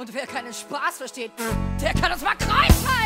Und wer keinen Spaß versteht, der kann uns mal kreuzen!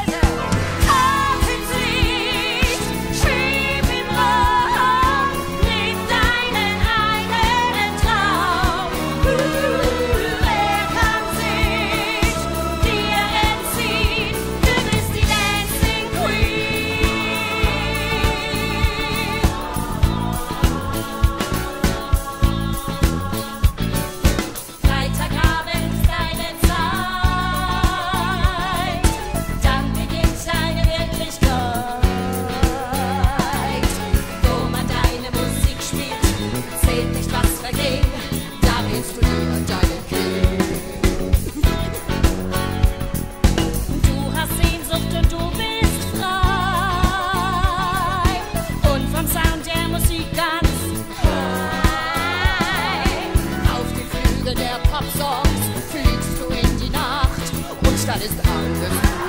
is um, understood.